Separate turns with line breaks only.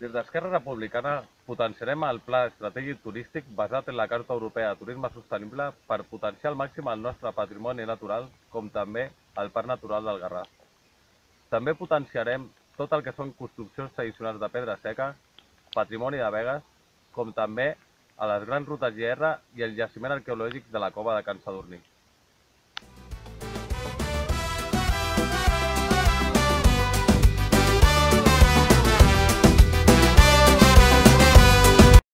Des d'Esquerra Republicana potenciarem el Pla Estratègic Turístic basat en la Carta Europea de Turisme Sostenible per potenciar al màxim el nostre patrimoni natural, com també el Parc Natural del Garraf. També potenciarem tot el que són construccions tradicionals de pedra seca, patrimoni de Vegas, com també a les grans rutes GR i el jaciment arqueològic de la cova de Can Sadurní.